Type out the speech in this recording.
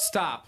Stop.